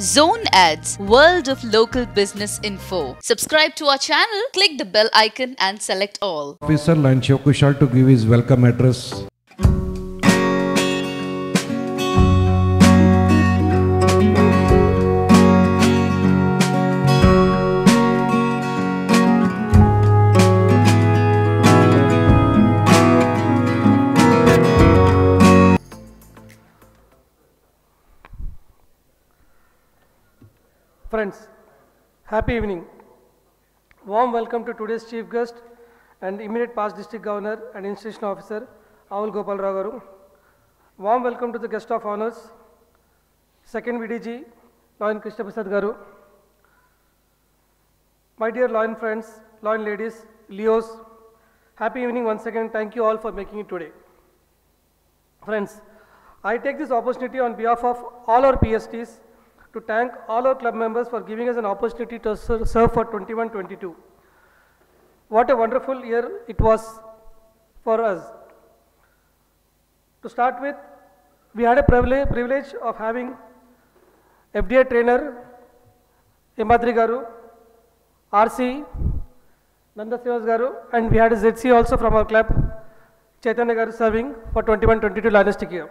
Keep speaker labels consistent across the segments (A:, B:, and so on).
A: Zone Ads, World of Local Business Info. Subscribe to our channel, click the bell icon and select all.
B: Officer Lion Kushal to give his welcome address.
C: Friends, happy evening. Warm welcome to today's chief guest and immediate past district governor and institution officer, Avula Gopal Rao garu. Warm welcome to the guest of honors, second VDG, Lion Krishna Prasad garu. My dear Lion friends, Lion ladies, Leos, happy evening once again. Thank you all for making it today. Friends, I take this opportunity on behalf of all our PSTs to thank all our club members for giving us an opportunity to serve for 21-22. What a wonderful year it was for us. To start with, we had a privilege, of having FDA trainer Himadri Garu, RC Nanda Srinivas Garu, and we had a ZC also from our club, Chaitanya Garu serving for 21-22 Lionistic year.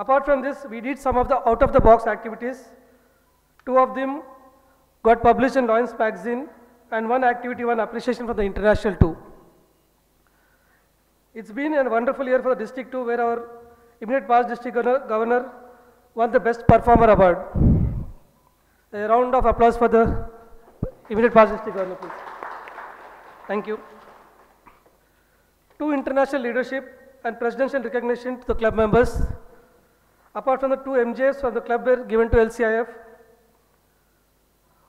C: Apart from this, we did some of the out-of-the-box activities. Two of them got published in Lions magazine, and one activity won appreciation from the international too. It's been a wonderful year for the district too, where our immediate past district governor, governor won the best performer award. A round of applause for the immediate past district governor, please. Thank you. Two international leadership and presidential recognition to the club members. Apart from the two MJs from the club were given to LCIF,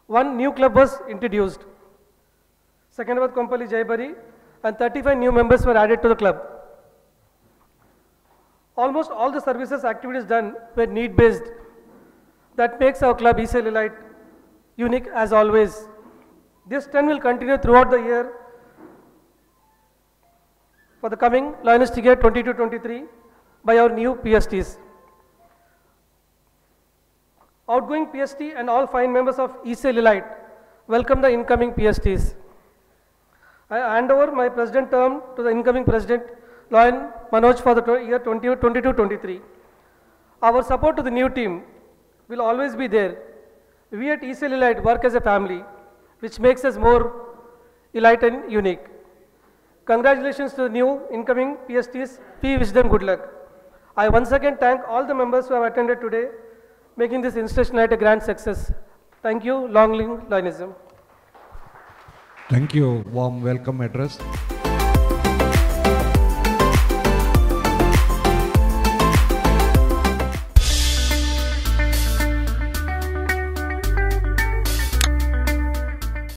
C: one new club was introduced. Second Secunderabad Kompally Jaibari and 35 new members were added to the club. Almost all the services activities done were need based. That makes our club ECIL Elite unique as always. This trend will continue throughout the year for the coming Lioness Year 22-23 by our new PSTs. Outgoing PST and all fine members of ECIL Elite welcome the incoming PSTs. I hand over my president term to the incoming president, Lion Manoj, for the year 22-23. Our support to the new team will always be there. We at ECIL Elite work as a family, which makes us more elite and unique. Congratulations to the new incoming PSTs. We wish them good luck. I once again thank all the members who have attended today, making this institution a grand success. Thank you. Long live Lionism.
B: Thank you. Warm welcome address.